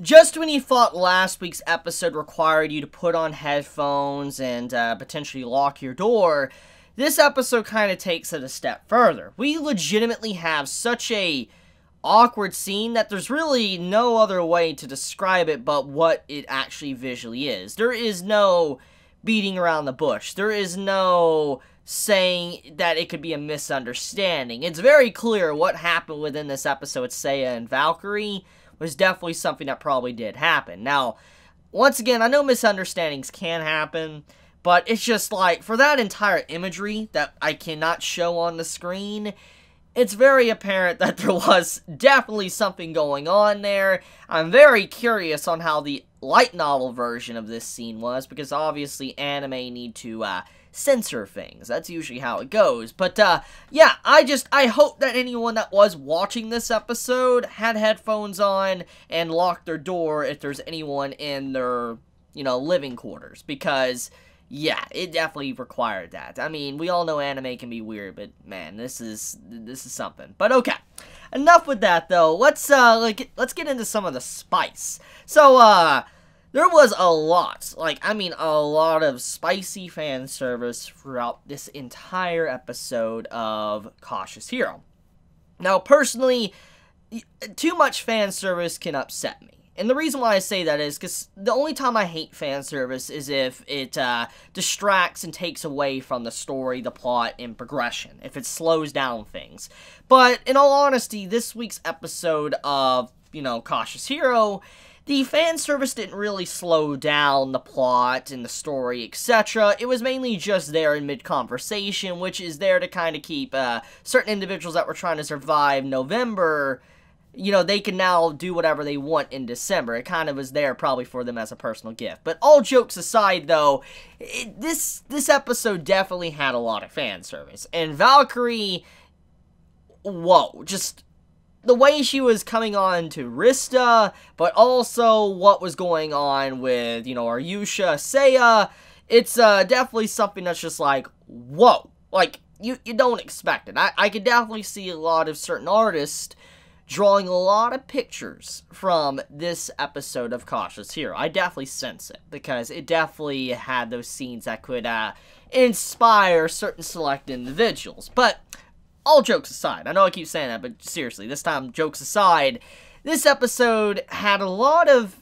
Just when you thought last week's episode required you to put on headphones and uh, potentially lock your door, this episode kind of takes it a step further. We legitimately have such a awkward scene that there's really no other way to describe it but what it actually visually is. There is no beating around the bush. There is no saying that it could be a misunderstanding. It's very clear what happened within this episode Seiya and Valkyrie was definitely something that probably did happen. Now, once again, I know misunderstandings can happen, but it's just like, for that entire imagery that I cannot show on the screen, it's very apparent that there was definitely something going on there. I'm very curious on how the light novel version of this scene was, because obviously anime need to, uh, censor things. That's usually how it goes. But, uh, yeah, I just, I hope that anyone that was watching this episode had headphones on and locked their door if there's anyone in their, you know, living quarters. Because, yeah, it definitely required that. I mean, we all know anime can be weird, but, man, this is, this is something. But, okay. Enough with that, though. Let's, uh, like, let's get into some of the spice. So, uh, there was a lot, like, I mean, a lot of spicy fan service throughout this entire episode of Cautious Hero. Now, personally, too much fan service can upset me. And the reason why I say that is because the only time I hate fan service is if it uh, distracts and takes away from the story, the plot, and progression. If it slows down things. But in all honesty, this week's episode of, you know, Cautious Hero the fan service didn't really slow down the plot and the story, etc. It was mainly just there in mid-conversation, which is there to kind of keep uh, certain individuals that were trying to survive November, you know, they can now do whatever they want in December. It kind of was there probably for them as a personal gift. But all jokes aside, though, it, this this episode definitely had a lot of fan service. And Valkyrie, whoa, just the way she was coming on to Rista, but also what was going on with, you know, Aryusha, Seiya, it's uh, definitely something that's just like, whoa. Like, you, you don't expect it. I, I could definitely see a lot of certain artists drawing a lot of pictures from this episode of Cautious Hero. I definitely sense it, because it definitely had those scenes that could uh, inspire certain select individuals. But all jokes aside, I know I keep saying that, but seriously, this time, jokes aside, this episode had a lot of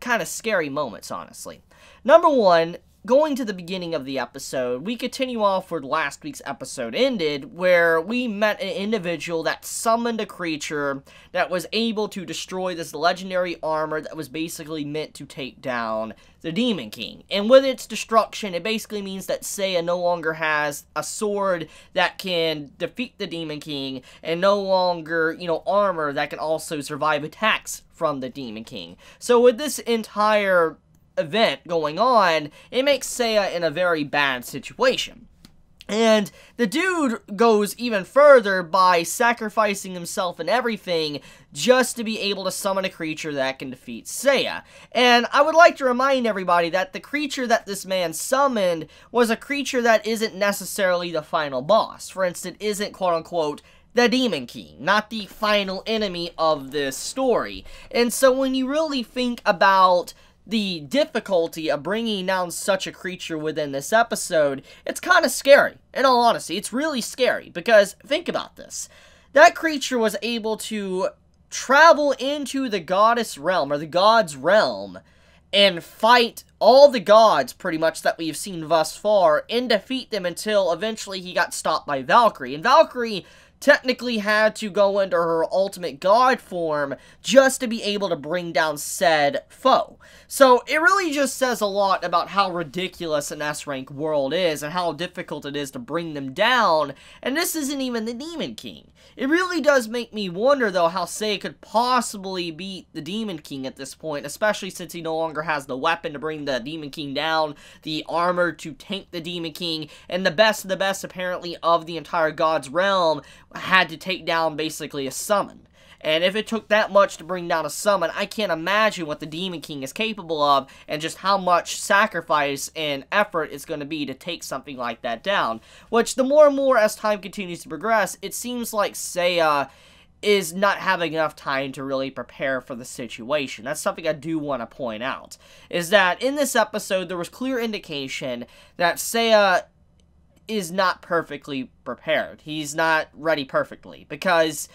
kind of scary moments, honestly. Number one, going to the beginning of the episode, we continue off where last week's episode ended, where we met an individual that summoned a creature that was able to destroy this legendary armor that was basically meant to take down the Demon King. And with its destruction, it basically means that Seiya no longer has a sword that can defeat the Demon King, and no longer, you know, armor that can also survive attacks from the Demon King. So with this entire event going on, it makes Seiya in a very bad situation. And the dude goes even further by sacrificing himself and everything just to be able to summon a creature that can defeat Seiya. And I would like to remind everybody that the creature that this man summoned was a creature that isn't necessarily the final boss. For instance, isn't quote-unquote the Demon King, not the final enemy of this story. And so when you really think about the difficulty of bringing down such a creature within this episode, it's kind of scary. In all honesty, it's really scary because think about this. That creature was able to travel into the goddess realm, or the god's realm, and fight all the gods, pretty much, that we've seen thus far, and defeat them until eventually he got stopped by Valkyrie. And Valkyrie technically had to go into her ultimate god form just to be able to bring down said foe. So it really just says a lot about how ridiculous an S-rank world is and how difficult it is to bring them down, and this isn't even the Demon King. It really does make me wonder, though, how Seiya could possibly beat the Demon King at this point, especially since he no longer has the weapon to bring the Demon King down, the armor to tank the Demon King, and the best of the best, apparently, of the entire God's Realm had to take down, basically, a summon. And if it took that much to bring down a summon, I can't imagine what the Demon King is capable of and just how much sacrifice and effort it's going to be to take something like that down. Which, the more and more as time continues to progress, it seems like Seiya is not having enough time to really prepare for the situation. That's something I do want to point out. Is that in this episode, there was clear indication that Seiya is not perfectly prepared. He's not ready perfectly. Because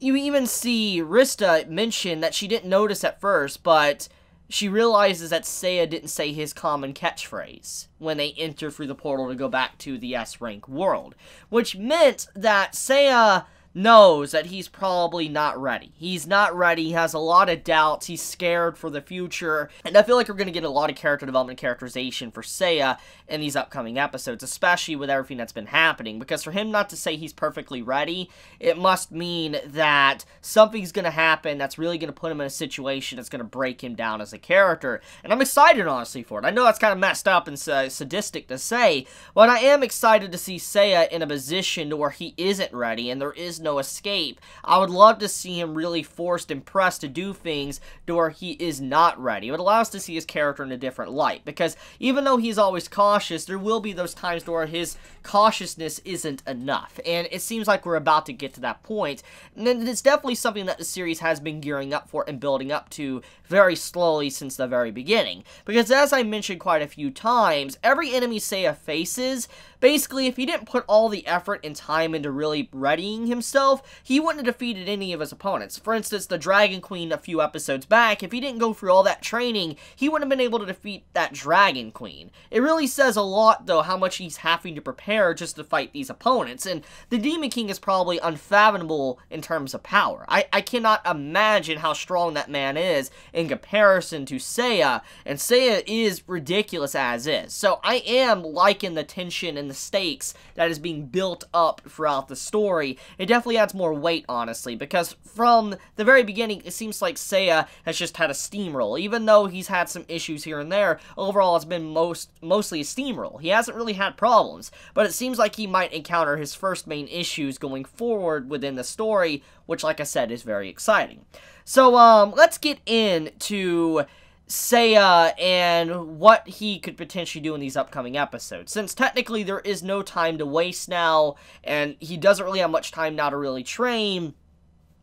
you even see Rista mention that she didn't notice at first, but she realizes that Seiya didn't say his common catchphrase when they enter through the portal to go back to the S rank world. Which meant that Seiya knows that he's probably not ready. He's not ready, he has a lot of doubts, he's scared for the future, and I feel like we're going to get a lot of character development characterization for Seiya in these upcoming episodes, especially with everything that's been happening, because for him not to say he's perfectly ready, it must mean that something's going to happen that's really going to put him in a situation that's going to break him down as a character, and I'm excited, honestly, for it. I know that's kind of messed up and uh, sadistic to say, but I am excited to see Seiya in a position where he isn't ready, and there is no escape. I would love to see him really forced and pressed to do things to where he is not ready. It would allow us to see his character in a different light, because even though he's always cautious, there will be those times where his cautiousness isn't enough, and it seems like we're about to get to that point. and it's definitely something that the series has been gearing up for and building up to very slowly since the very beginning, because as I mentioned quite a few times, every enemy Seiya faces Basically, if he didn't put all the effort and time into really readying himself, he wouldn't have defeated any of his opponents. For instance, the Dragon Queen a few episodes back, if he didn't go through all that training, he wouldn't have been able to defeat that Dragon Queen. It really says a lot, though, how much he's having to prepare just to fight these opponents, and the Demon King is probably unfathomable in terms of power. I, I cannot imagine how strong that man is in comparison to Seiya, and Seiya is ridiculous as is. So I am liking the tension and and the stakes that is being built up throughout the story, it definitely adds more weight, honestly, because from the very beginning, it seems like Seiya has just had a steamroll. Even though he's had some issues here and there, overall it's been most mostly a steamroll. He hasn't really had problems, but it seems like he might encounter his first main issues going forward within the story, which, like I said, is very exciting. So, um, let's get into Seiya and what he could potentially do in these upcoming episodes. Since technically there is no time to waste now, and he doesn't really have much time now to really train,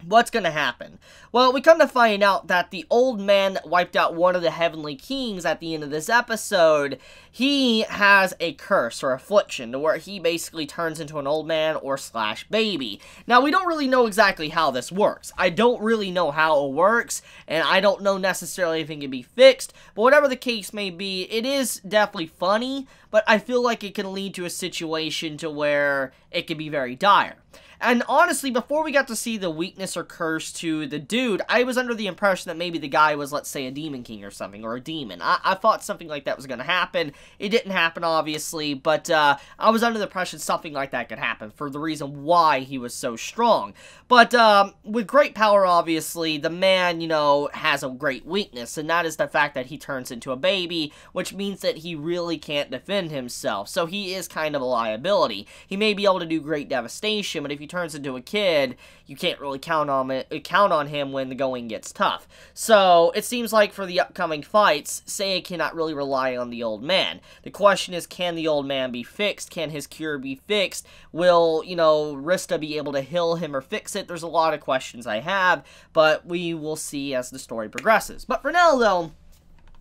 What's going to happen? Well, we come to find out that the old man that wiped out one of the Heavenly Kings at the end of this episode, he has a curse or affliction to where he basically turns into an old man or slash baby. Now, we don't really know exactly how this works. I don't really know how it works, and I don't know necessarily if it can be fixed, but whatever the case may be, it is definitely funny, but I feel like it can lead to a situation to where it can be very dire. And honestly, before we got to see the weakness or curse to the dude, I was under the impression that maybe the guy was, let's say, a demon king or something, or a demon. I, I thought something like that was going to happen. It didn't happen, obviously, but uh, I was under the impression something like that could happen for the reason why he was so strong. But um, with great power, obviously, the man, you know, has a great weakness, and that is the fact that he turns into a baby, which means that he really can't defend himself. So he is kind of a liability. He may be able to do great devastation, but if you turns into a kid, you can't really count on it, uh, count on him when the going gets tough. So it seems like for the upcoming fights, Seiya cannot really rely on the old man. The question is, can the old man be fixed? Can his cure be fixed? Will, you know, Rista be able to heal him or fix it? There's a lot of questions I have, but we will see as the story progresses. But for now, though,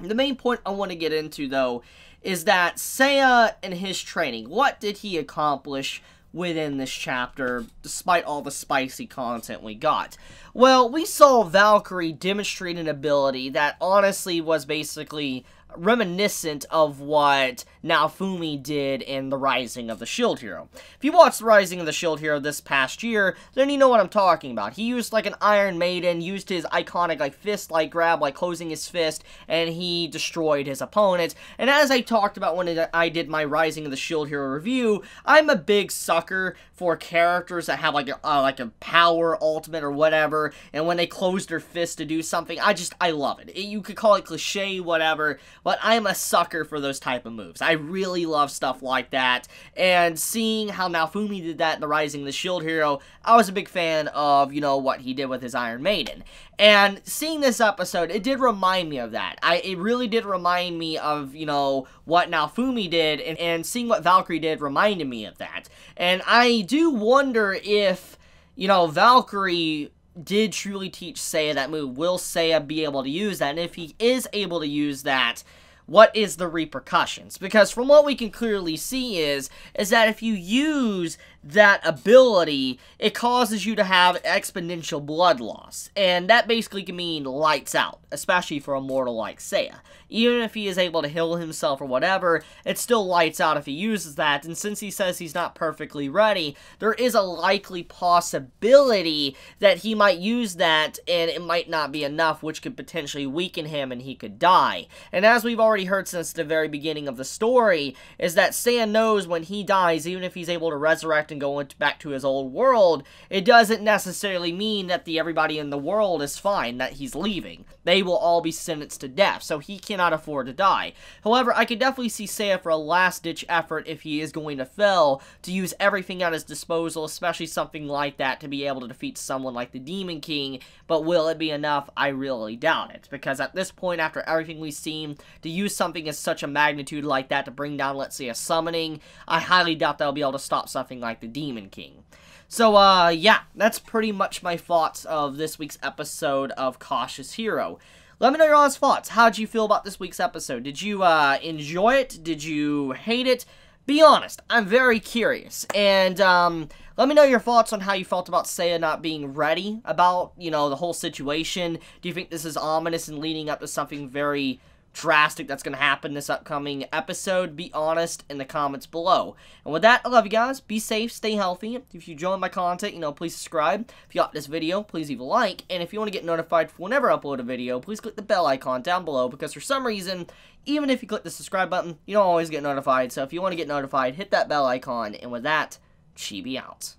the main point I want to get into, though, is that Seiya and his training, what did he accomplish within this chapter, despite all the spicy content we got. Well, we saw Valkyrie demonstrate an ability that honestly was basically reminiscent of what Naofumi did in The Rising of the Shield Hero. If you watched The Rising of the Shield Hero this past year, then you know what I'm talking about. He used like an Iron Maiden, used his iconic like fist-like grab, like closing his fist, and he destroyed his opponent. And as I talked about when I did my Rising of the Shield Hero review, I'm a big sucker for characters that have like a, uh, like a power ultimate or whatever, and when they close their fist to do something, I just, I love it. it you could call it cliche, whatever, but I'm a sucker for those type of moves. I really love stuff like that, and seeing how Naofumi did that in The Rising the Shield Hero, I was a big fan of, you know, what he did with his Iron Maiden. And seeing this episode, it did remind me of that. I It really did remind me of, you know, what Naofumi did, and, and seeing what Valkyrie did reminded me of that. And I do wonder if you know, Valkyrie did truly teach Seiya that move. Will Seiya be able to use that? And if he is able to use that, what is the repercussions? Because from what we can clearly see is, is that if you use that ability, it causes you to have exponential blood loss. And that basically can mean lights out, especially for a mortal like Seiya. Even if he is able to heal himself or whatever, it still lights out if he uses that. And since he says he's not perfectly ready, there is a likely possibility that he might use that and it might not be enough, which could potentially weaken him and he could die. And as we've already heard since the very beginning of the story, is that Seiya knows when he dies, even if he's able to resurrect and go back to his old world, it doesn't necessarily mean that the everybody in the world is fine, that he's leaving. They will all be sentenced to death, so he cannot afford to die. However, I could definitely see Seiya for a last-ditch effort if he is going to fail, to use everything at his disposal, especially something like that, to be able to defeat someone like the Demon King, but will it be enough? I really doubt it, because at this point, after everything we've seen, to use something as such a magnitude like that to bring down, let's say, a summoning, I highly doubt they'll be able to stop something like the Demon King. So, uh, yeah, that's pretty much my thoughts of this week's episode of Cautious Hero. Let me know your honest thoughts. How'd you feel about this week's episode? Did you, uh, enjoy it? Did you hate it? Be honest, I'm very curious. And, um, let me know your thoughts on how you felt about Seiya not being ready about, you know, the whole situation. Do you think this is ominous and leading up to something very drastic that's going to happen this upcoming episode, be honest in the comments below. And with that, I love you guys. Be safe, stay healthy. If you enjoy my content, you know, please subscribe. If you like this video, please leave a like. And if you want to get notified for whenever I upload a video, please click the bell icon down below because for some reason, even if you click the subscribe button, you don't always get notified. So if you want to get notified, hit that bell icon. And with that, Chibi out.